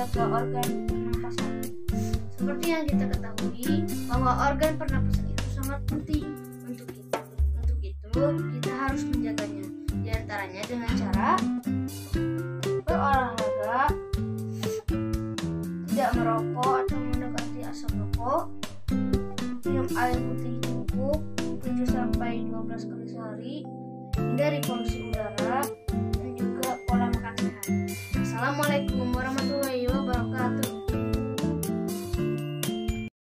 Jaga Organ Pernapasan. Seperti yang kita ketahui bahwa organ pernapasan itu sangat penting untuk kita. Untuk itu kita harus menjaganya. Di antaranya dengan cara tidak merokok atau mendekati asap rokok minum air putih cukup 7 sampai 12 kali sehari hindari polusi udara dan juga pola makan sehat. Assalamualaikum warahmatullahi